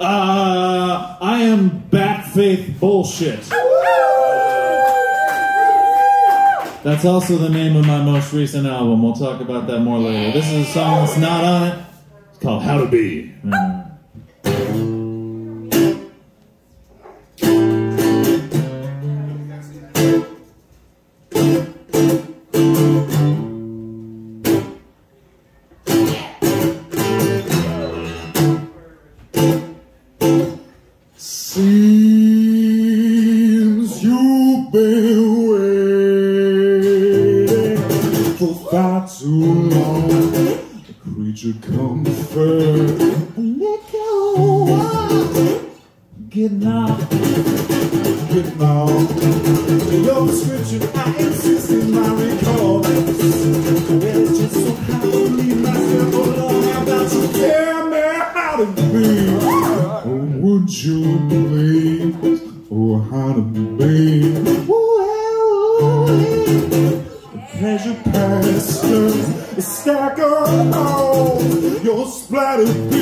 Uh, I am Batfaith Bolshet. That's also the name of my most recent album. We'll talk about that more later. This is a song that's not on it. It's called How to Be. Mm. Would you believe? Oh, how to be? Pleasure pastors, a stack of holes. Your splattered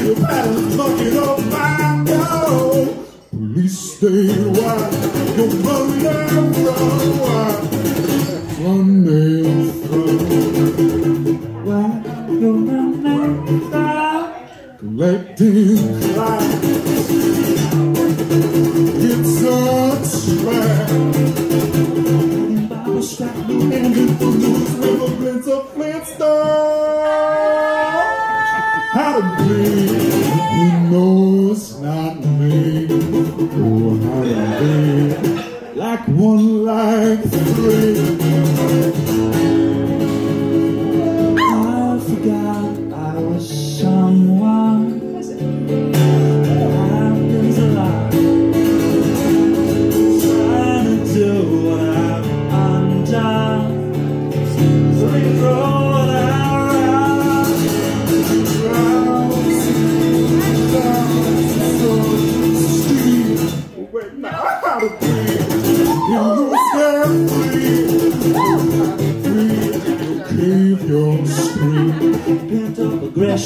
like three. I forgot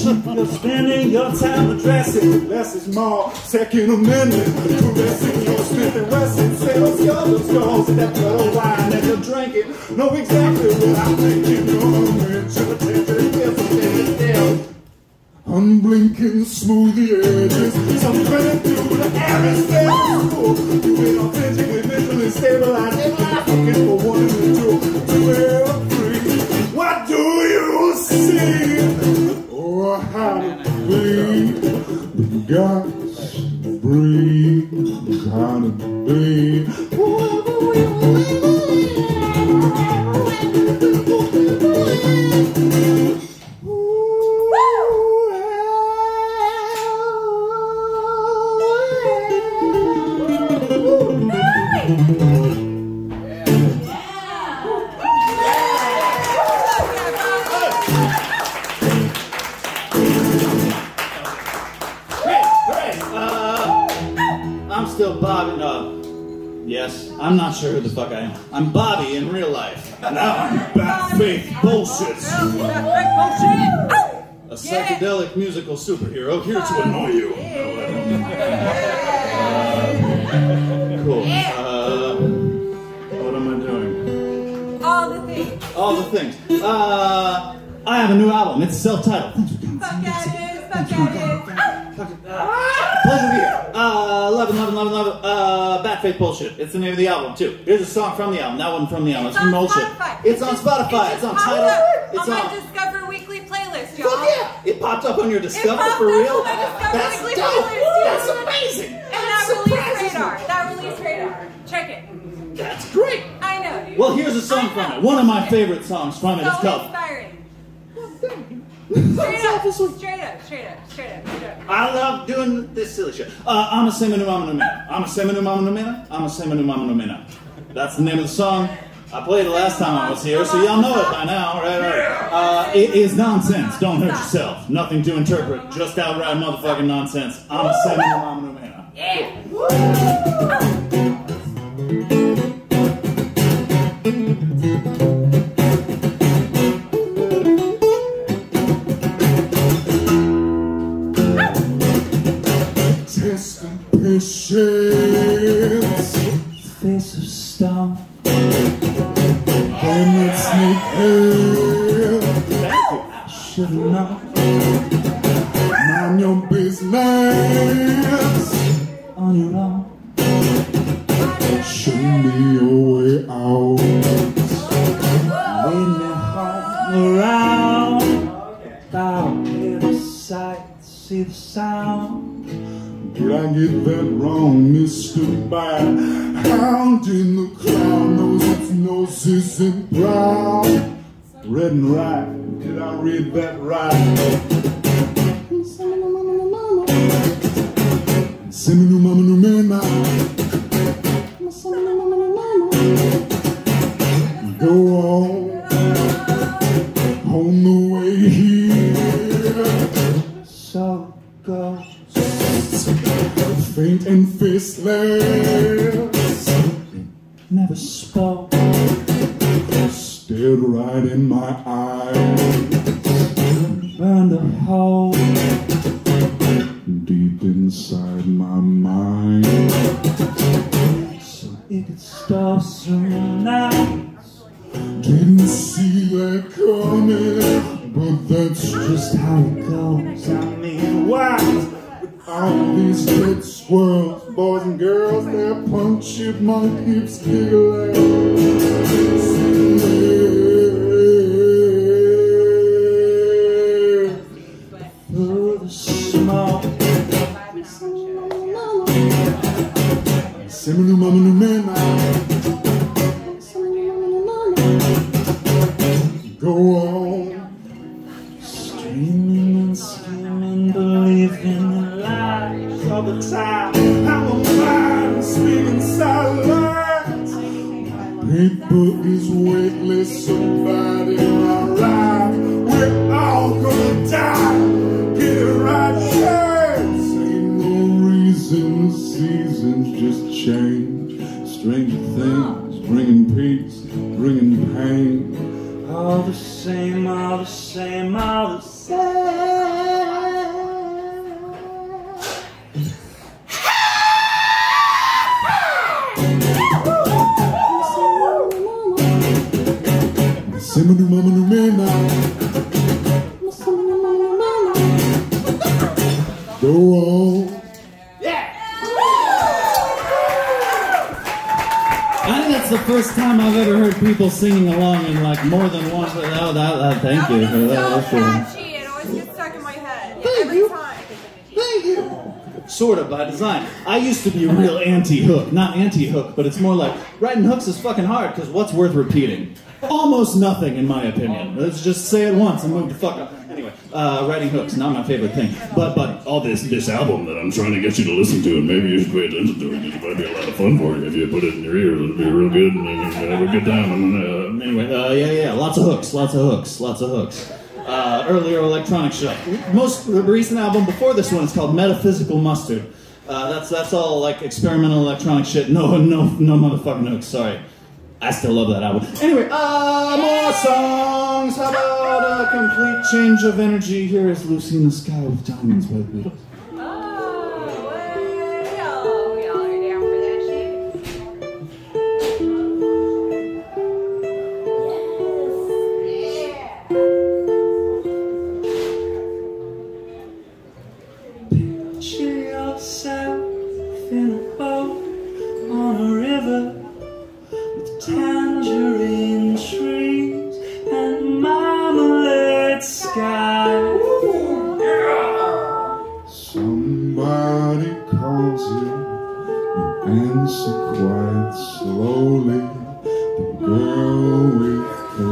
You're spending your time addressing less is more. Second Amendment. Caressing your Smith and Wesson. Sales your skulls and that blood wine that you're drinking. Know exactly what I'm thinking. Unblinking, smooth edges. Some to the school. You been A psychedelic musical superhero here to annoy you. Uh, cool. Uh, what am I doing? All the things. All the things. Uh, I have a new album. It's self-titled. Fuck at it. Fuck at it. Pleasure to be here. Uh, love it, love it, love it, love it. Uh, Batfaith Bolshet. It's the name of the album, too. Here's a song from the album. That one from the album. It's, It's from on old. Spotify. It's on Spotify. It's on Tidal. It's on yeah! It popped up on your Discover for real? Discover That's dope! That's amazing! And That that release me. radar. That release radar. Check it. That's great! I know, dude. Well, here's a song from it. One of my favorite songs from it. It's So called inspiring. Straight up, straight up, straight up, straight up, straight up. I love doing this silly shit. Uh, I'm a seminu mama numina. I'm a seminu mama numina. I'm a seminu mama. That's the name of the song. I played it last time I was here, so y'all know it by now, right? right. Uh, it is nonsense. Don't hurt yourself. Nothing to interpret. Just outright motherfucking nonsense. I'm a seminu mama numina. Yeah. rest in patience. Did I get that wrong, Mr. Bad? Hound in the crowd knows its nose isn't brown. Red and right, did I read that right? Siminu mama no mena. Go Faint and faceless. Never spoke. Stared right in my eyes. Burned a hole. Deep inside my mind. So it could stop soon now. Didn't see that coming, but that's just how it Goes. I mean, why? All these dead squirrels, boys and girls, they're punk chipmunk hips giggling. The same, all the same, all the same. Siminu mama no mena. Go on. Yeah. I think that's the first time I've ever heard people singing along in like more than one. Oh, that, that, thank you for that. so catchy. It always gets stuck in my head. Every time. Thank you. Sort of by design. I used to be real anti-hook, not anti-hook, but it's more like writing hooks is fucking hard because what's worth repeating? Almost nothing, in my opinion. Let's just say it once and move the fuck up. Uh, writing hooks not my favorite thing, but but all this this album that I'm trying to get you to listen to, and maybe you should pay attention to it. It might be a lot of fun for you if you put it in your ears. It'll be real good, and you can have a good time. And, uh, anyway, uh, yeah, yeah, lots of hooks, lots of hooks, lots of hooks uh, earlier electronic stuff. Most the recent album before this one is called Metaphysical Mustard. Uh, that's that's all like experimental electronic shit. No, no, no motherfucking hooks. Sorry, I still love that album. Anyway, uh, more songs. How about a complete change of energy? Here is Lucy in the Sky with Diamonds by Somebody calls you, you answer quite slowly. The girl with the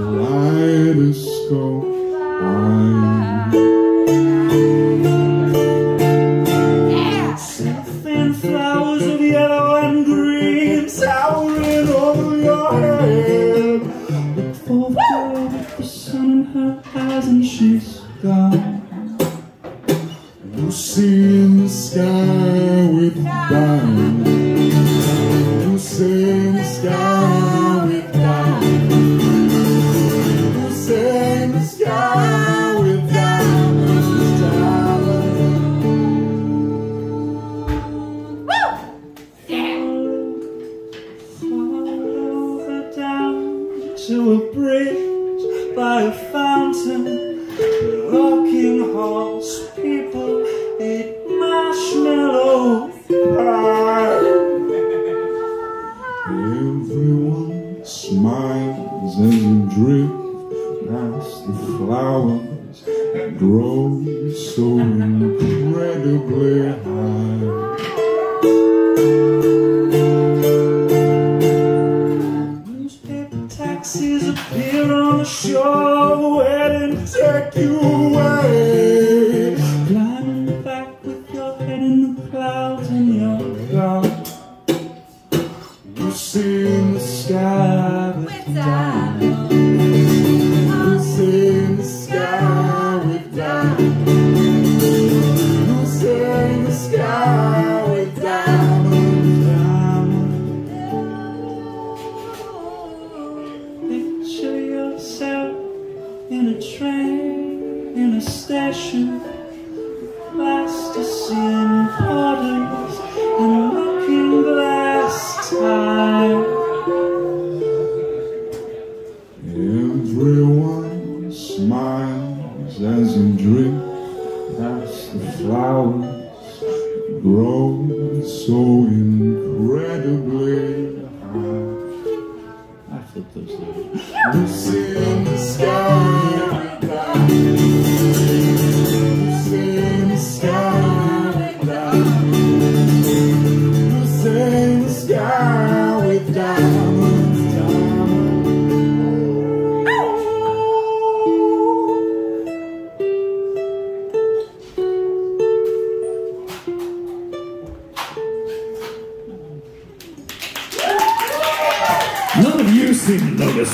to a bridge by a fountain. Rocking horse people eat marshmallow pie. Everyone smiles as you drift past the flowers that grow so incredibly.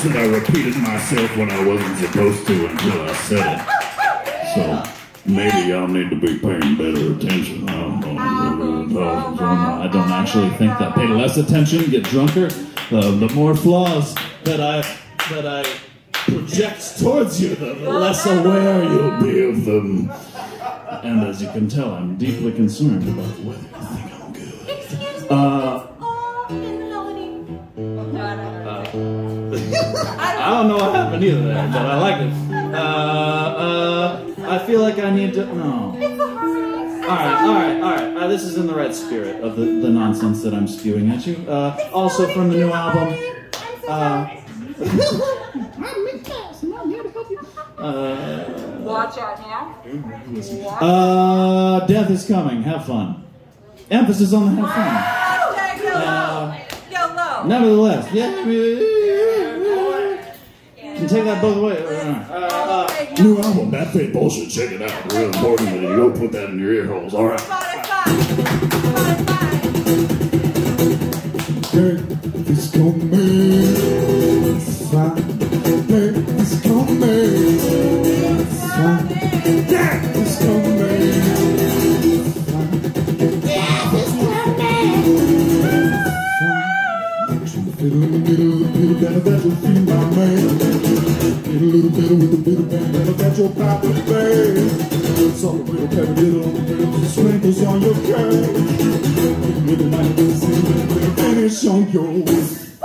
That I repeated myself when I wasn't supposed to until I said it. So maybe y'all need to be paying better attention. I don't. I don't actually think that pay less attention, get drunker, uh, the more flaws that I that I project towards you, the less aware you'll be of them. And as you can tell, I'm deeply concerned about whether you happened either but I like it. Uh, uh, I feel like I need to. No. It's a harmony. All right, all right, all right. Uh, this is in the right spirit of the, the nonsense that I'm spewing at you. Uh, also from the new album. Uh. Uh, Watch out now. uh, death is coming. Have fun. Emphasis on the have fun. Uh, low. Go low. Nevertheless, yeah. You can take that both ways. Uh, uh, new album, Batfaith Bolshet. Check it out. Real important that you go put that in your ear holes. All right. Spotify. Spotify. Death is coming. Fine. Death is coming. Fine. Death is coming. Fiddle in the middle, a little better that little better with a bit of band, better that your papa babe. So little pepper, little sprinkles on your cake. Little little little bit of finish on your face.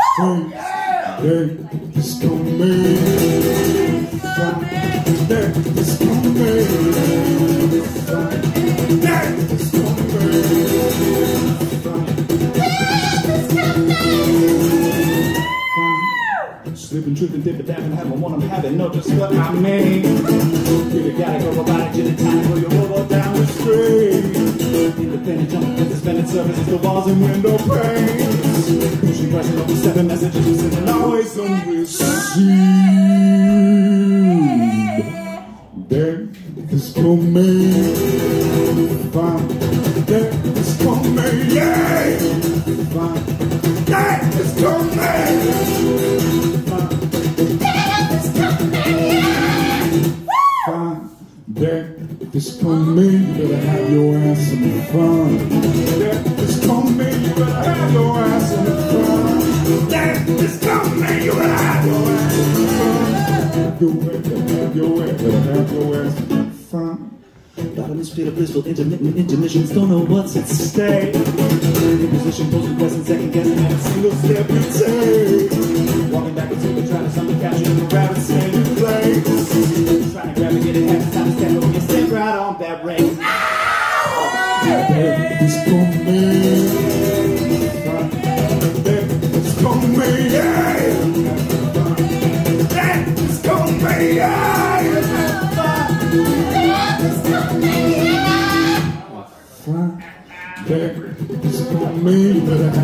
Death is coming. Death is coming. Coming. Slipping, tripping, dipping, dapping, having one I'm having, know just what I mean. It, gotta go, body, get it, time, go, you roll down the street. Independent, jump, suspended services, the walls and window panes. Pushing, pressing over seven messages, we sending always unreceived. Death is coming. Fine. Death is coming, yeah. Fine. Death is coming, you better have your ass in the front. Death is coming, you better have your ass in the front. Death is coming, you better have your ass in the front. Better have your ass, better have your ass in the front. Bottomless pit of blissful intermittent intermissions, don't know what's at stake. In position, posing, pressing, second guessing, and a single step you take. Walking back and taking, trying to something capture the rabbit stand in place.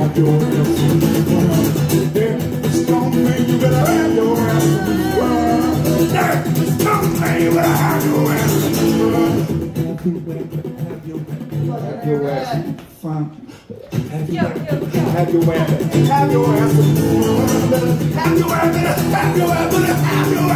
Have your ass in the coming, you better have your ass in the is coming, you better have your ass. Have your, ass, have your ass. Have your, ass, have your ass, have your ass in the front. Have your ass, have your ass, have your ass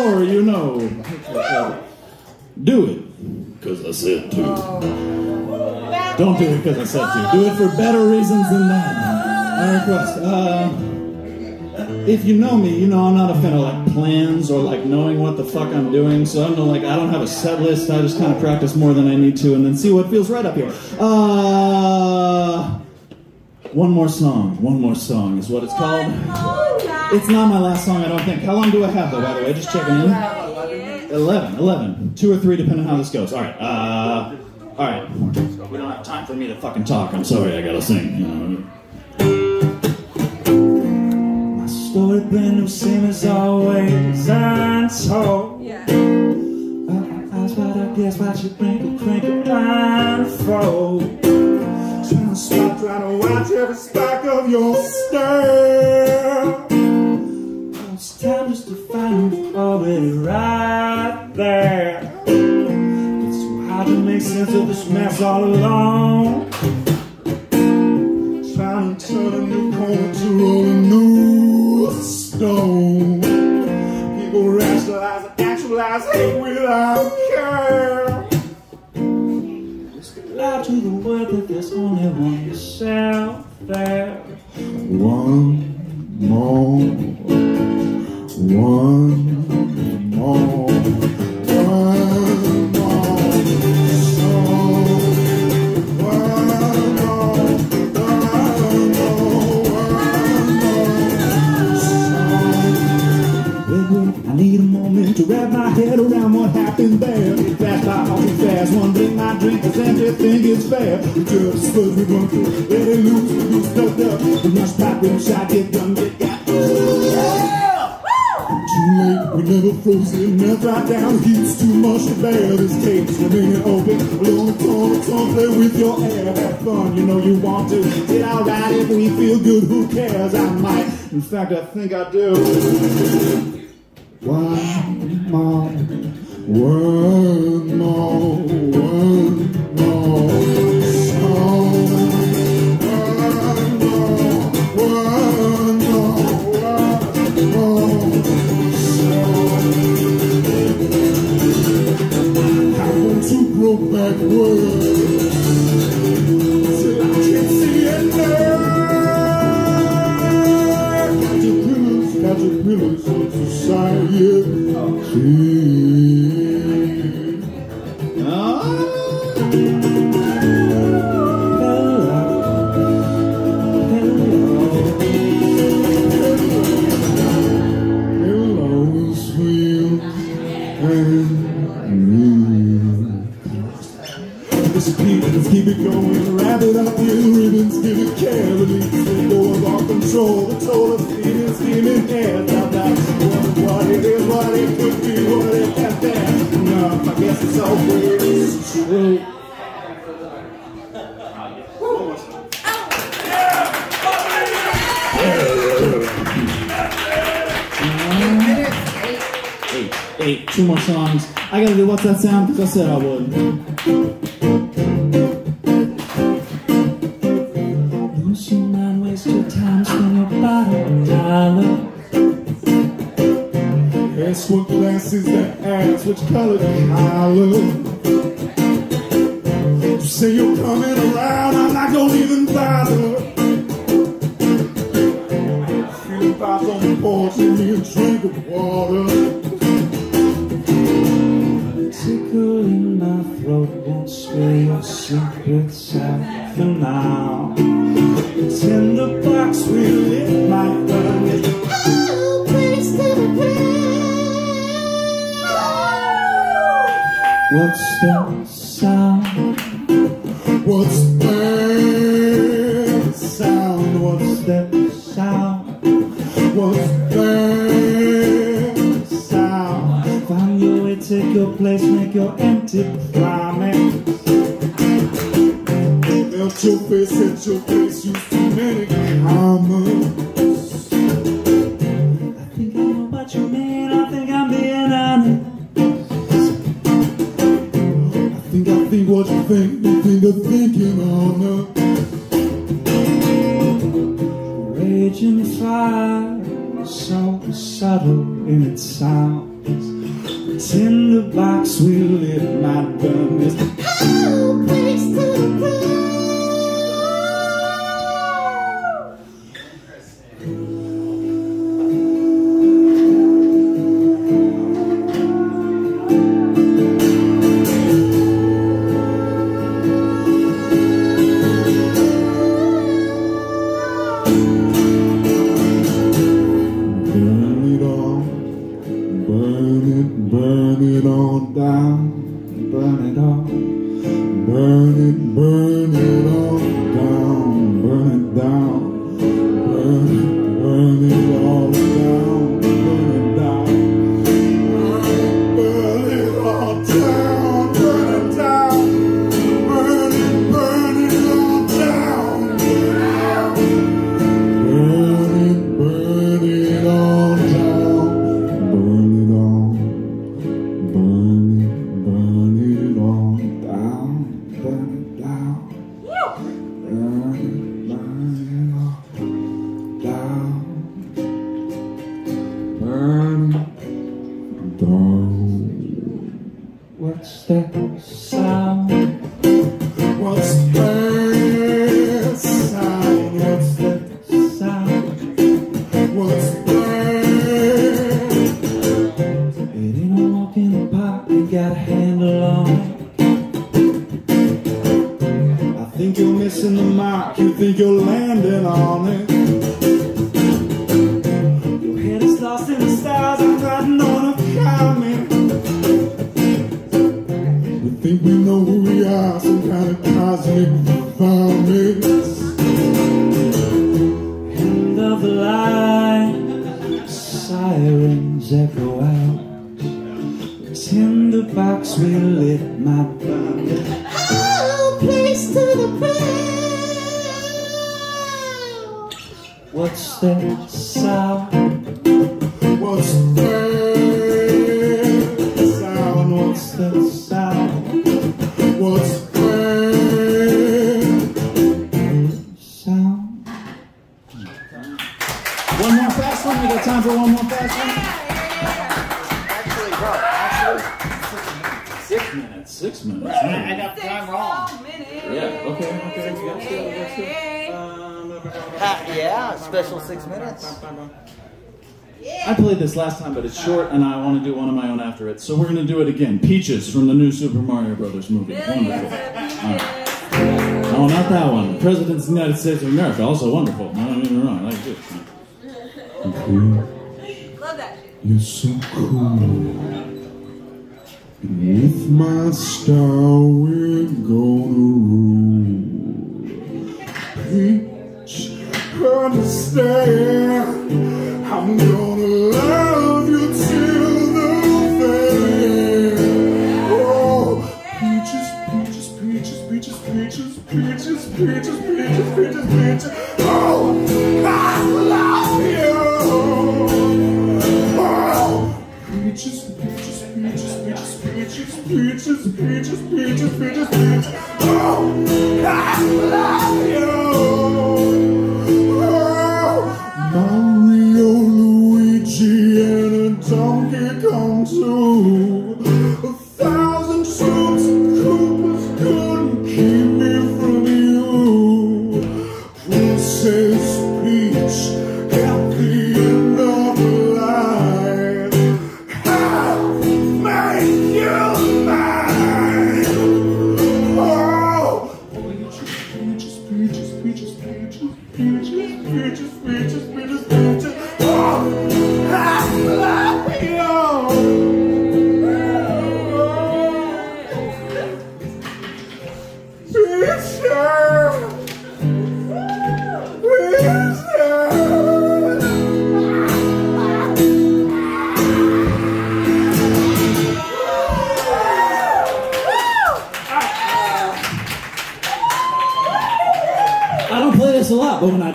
more you know. Do it, because I said to. Don't do it because I said to. Do it for better reasons than that. I request. Uh, if you know me, you know I'm not a fan of like plans or like knowing what the fuck I'm doing. So I'm like I don't have a set list. I just kind of practice more than I need to, and then see what feels right up here. Uh, one more song. One more song is what it's called. It's not my last song, I don't think. How long do I have though? By the way, just checking in. 11, 11. Two or three, depending on how this goes. All right. Uh, all right. We don't have time for me to fucking talk. I'm sorry. I gotta sing. You know. My story brand new, same as always. Untold. Yeah. Eyes wide, I guess, watch it crinkle, crinkle, blindfold. Trying to stop, trying to watch every spark of your stare. Time just to find you already right there. It's too hard to make sense of this mess all alone. Trying to turn a new corner to a new stone. People rationalize and actualize hate without care. Just out to the world that there's only one yourself there. Don't play with your air. Have fun, you know you want to. Get alright if we feel good, who cares? I might. In fact, I think I do. One more, one more, one more of society. Hello, sweet and real. Let's keep, let's keep it going. Eight, eight, two more songs. I gotta do what's that sound? Because I said I would. Give me a drink of water. Tickle in my throat, won't spare your secrets out what you think, of thinking on her. Raging fire, so subtle in its sounds. The tinderbox will it might burn If you found me the. Yeah. Okay. Okay. We got still. We got still. Um, Ha, yeah, special six minutes. I played this last time, but it's short, and I want to do one of my own after it. So we're going to do it again. Peaches from the new Super Mario Brothers movie. Wonderful. All right. Oh, not that one. Presidents of the United States of America, also wonderful. No, don't get me wrong. I like it. Love that shit. You're so cool. With my star, we're gonna rule. Please understand, I'm gonna love you till the veil. Oh, peaches, peaches, peaches, peaches, peaches, peaches, peaches. Peaches, peaches, peaches, peaches, peaches, peaches, peaches, peaches, peaches, peaches. Oh, I love you.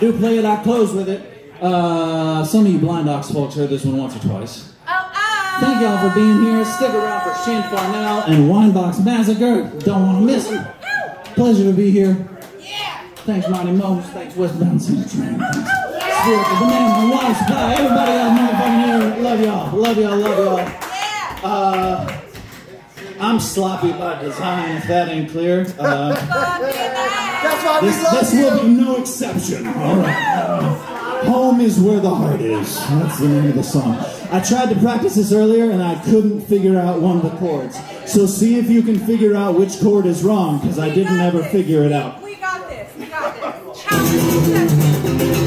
Do play it, I close with it. Uh, some of you Blind Ox folks heard this one once or twice. Oh, oh. Thank y'all for being here. Stick around for Shin Farnell and Winebox Massacre. Don't want to miss it. Pleasure to be here. Yeah. Thanks, Mighty Moe's. Thanks, Westbound City Train. Thanks, Spirit of the Man from Water Supply. Everybody else motherfucking here. Love y'all. Love y'all. Love y'all. Yeah. Uh, I'm sloppy by design, if that ain't clear. Uh, Fuck me, man. That's why we this, this will be no exception. All right. Home is where the heart is. That's the name of the song. I tried to practice this earlier and I couldn't figure out one of the chords. So see if you can figure out which chord is wrong, because I didn't ever figure it out. We got this. We got this.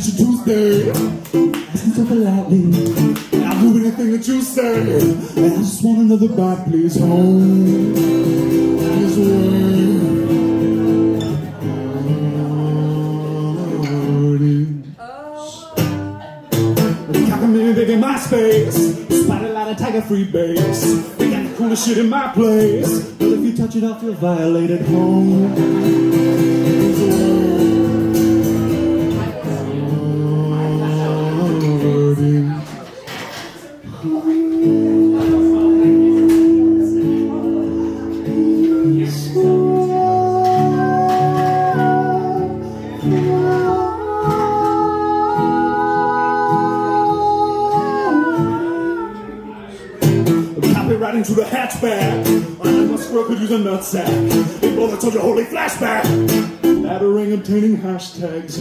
It's a Tuesday. Asking so politely. And I'll do anything that you say. And I just want another bite, please. Home. Copy me, baby, my space. Spot a lot of tiger free bass. They got the coolest shit in my place. But if you touch it, I'll feel violated home. Copywriting to the hatchback. I my squirrel could use a nutsack. They both told you holy flashback. Battering, obtaining hashtags.